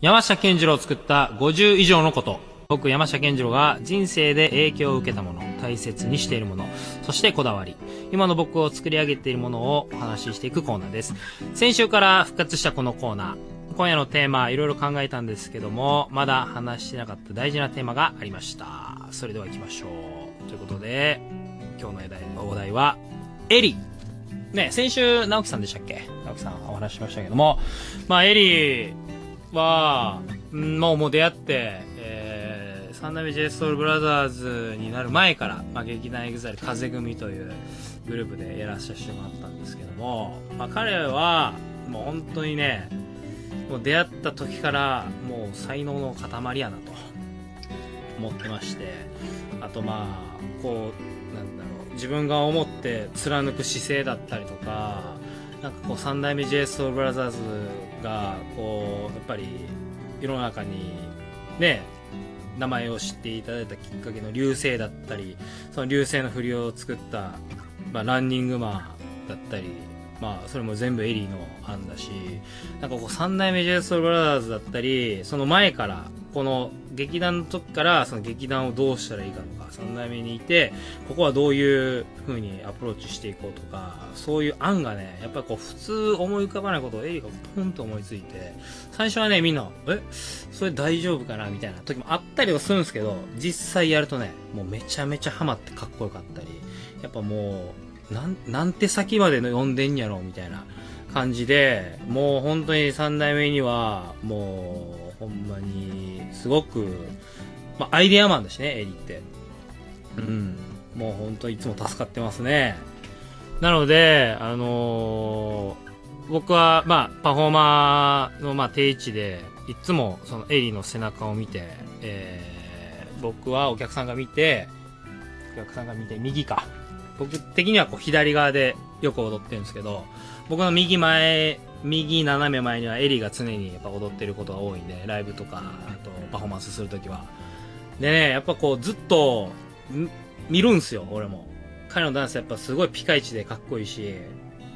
山下健二郎を作った50以上のこと。僕、山下健二郎が人生で影響を受けたもの、大切にしているもの、そしてこだわり、今の僕を作り上げているものをお話ししていくコーナーです。先週から復活したこのコーナー。今夜のテーマ、いろいろ考えたんですけども、まだ話してなかった大事なテーマがありました。それでは行きましょう。ということで、今日のお題お題は、エリ。ね、先週、直樹さんでしたっけ？直樹さんお話ししましたけども、まあ、エリは、んもうもう出会って、えー、三代目 j s o u l b r o t h e r s になる前から、まあ、劇団 EXILE 風組というグループでやらせてもらったんですけども、まあ、彼は、もう本当にね、もう出会った時から、もう才能の塊やなと思ってまして、あとまあ、こう、なんだろう、自分が思って貫く姿勢だったりとか、なんかこう三代目 j s o u l b r o t h e r s が、こう、やっぱり世の中にね、名前を知っていただいたきっかけの流星だったり、その流星の振りを作った、まあ、ランニングマンだったり、まあ、それも全部エリーの案だし、なんかこう三代目 j s o u l b r o t h e r s だったり、その前から、この劇団の時からその劇団をどうしたらいいかとか、三代目にいて、ここはどういう風にアプローチしていこうとか、そういう案がね、やっぱりこう普通思い浮かばないことをエリーがポンと思いついて、最初はね、みんな、え？それ大丈夫かな？みたいな時もあったりはするんですけど、実際やるとね、もうめちゃめちゃハマってかっこよかったり、やっぱもう、なん、なんて先までの呼んでんやろみたいな感じで、もう本当に三代目には、もう、ほんまに、すごく、まあ、アイデアマンだしね、エリって。うん。もう本当いつも助かってますね。なので、あのー僕は、まあ、パフォーマーの、まあ、定位置で、いつも、その、エリの背中を見て、えー、僕はお客さんが見て、お客さんが見て、右か。僕的にはこう、左側でよく踊ってるんですけど、僕の右前、右斜め前にはエリーが常にやっぱ踊ってることが多いんで、ライブとか、あとパフォーマンスするときは。でね、やっぱこうずっと、見るんすよ、俺も。彼のダンスやっぱすごいピカイチでかっこいいし、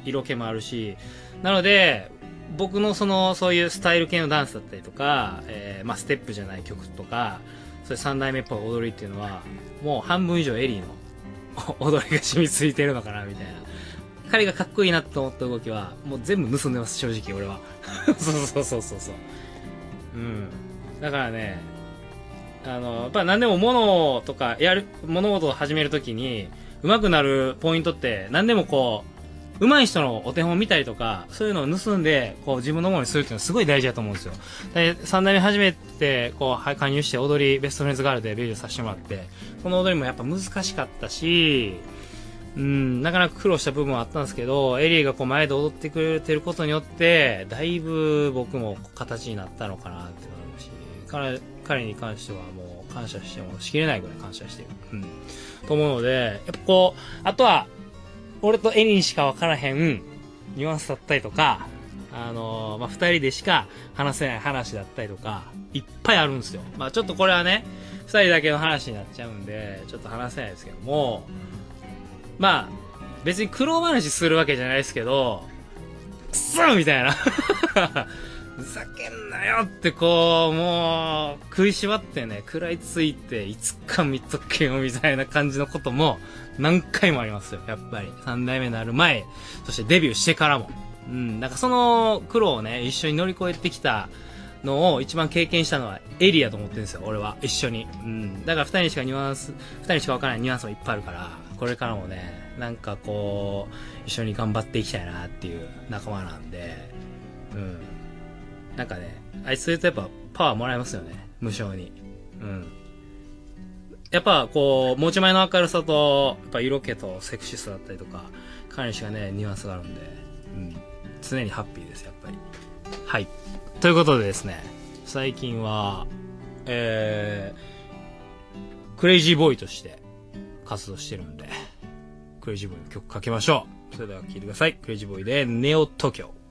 色気もあるし、なので、僕のその、そういうスタイル系のダンスだったりとか、えーまあステップじゃない曲とか、そういう三代目っぽい踊りっていうのは、もう半分以上エリーの踊りが染みついてるのかな、みたいな。彼がかっこいいなと思った動きは、もう全部盗んでます、正直俺は。そうそうそうそうそう。うん。だからね、あの、やっぱ何でも物とか、やる、物事を始めるときに、上手くなるポイントって、何でもこう、上手い人のお手本を見たりとか、そういうのを盗んで、こう自分のものにするっていうのはすごい大事だと思うんですよ。で、三代目初めて、こう、はい加入して踊り、ベストフレンズガールでデビューさせてもらって、この踊りもやっぱ難しかったし、うん、なかなか苦労した部分はあったんですけど、エリーがこう前で踊ってくれてることによって、だいぶ僕も形になったのかなって思うし、彼、彼に関してはもう感謝してもしきれないぐらい感謝してる。うん。と思うので、やっぱこう、あとは、俺とエリンしか分からへんニュアンスだったりとか、あのーまあ、二人でしか話せない話だったりとか、いっぱいあるんですよ。まあ、ちょっとこれはね、二人だけの話になっちゃうんで、ちょっと話せないですけども、まあ、別に苦労話するわけじゃないですけど、くそみたいな。ふざけんなよってこう、もう、食いしばってね、食らいついて、いつか見とけよみたいな感じのことも、何回もありますよ、やっぱり。三代目になる前、そしてデビューしてからも。うん、なんかその苦労をね、一緒に乗り越えてきたのを一番経験したのはエリアと思ってるんですよ、俺は。一緒に。うん。だから二人にしかニュアンス、二人しかわからないニュアンスもいっぱいあるから、これからもね、なんかこう、一緒に頑張っていきたいなっていう仲間なんで、うん。なんかね、あいつとやっぱパワーもらえますよね。無償に。うん。やっぱこう、持ち前の明るさと、やっぱ色気とセクシストだったりとか、彼にしかね、ニュアンスがあるんで、うん。常にハッピーです、やっぱり。はい。ということでですね、最近は、えー、クレイジーボーイとして活動してるんで、クレイジーボーイの曲かけましょう。それでは聴いてください。クレイジーボーイでネオ東京。